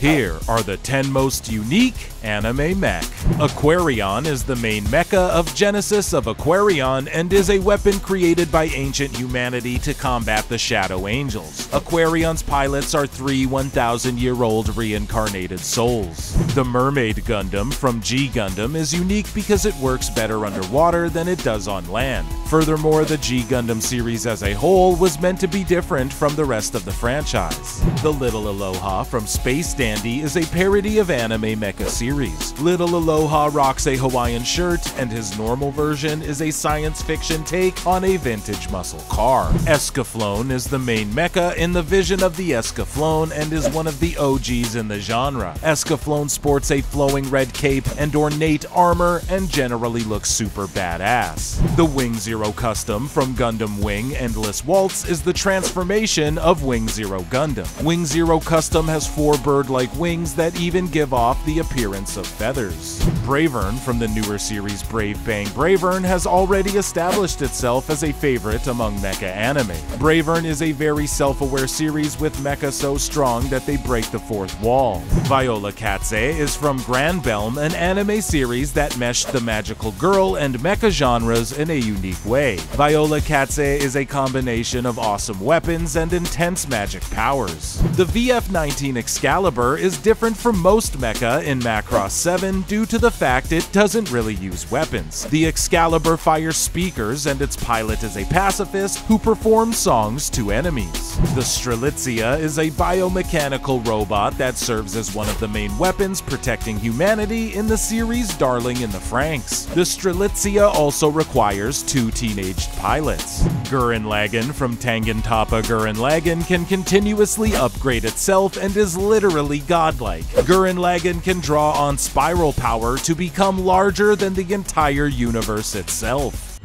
Here are the 10 most unique anime mech. Aquarion is the main mecha of Genesis of Aquarion and is a weapon created by ancient humanity to combat the Shadow Angels. Aquarion's pilots are three 1,000 year old reincarnated souls. The Mermaid Gundam from G Gundam is unique because it works better underwater than it does on land. Furthermore, the G Gundam series as a whole was meant to be different from the rest of the franchise. The Little Aloha from Space Dandy is a parody of anime mecha series. Little Aloha rocks a Hawaiian shirt, and his normal version is a science fiction take on a vintage muscle car. Escaflowne is the main mecha in the vision of the Escaflowne and is one of the OGs in the genre. Escaflowne sports a flowing red cape and ornate armor and generally looks super badass. The Wing Zero custom from Gundam Wing Endless Waltz is the transformation of Wing Zero Gundam. Wing Zero custom has four bird like wings that even give off the appearance of feathers. Bravern from the newer series Brave Bang Bravern has already established itself as a favorite among mecha anime. Bravern is a very self-aware series with mecha so strong that they break the fourth wall. Viola Katze is from Granbelm, an anime series that meshed the magical girl and mecha genres in a unique way. Viola Katze is a combination of awesome weapons and intense magic powers. The VF-19 Excalibur is different from most mecha in Macross 7 due to the fact it doesn't really use weapons. The Excalibur fires speakers and its pilot is a pacifist who performs songs to enemies. The Strelitzia is a biomechanical robot that serves as one of the main weapons protecting humanity in the series Darling in the Franxx. The Strelitzia also requires two teenaged pilots. Gurren Lagann from Tengen Toppa Gurren Lagann can continuously upgrade itself and is literally godlike. Gurren Lagann can draw on spiral power to become larger than the entire universe itself.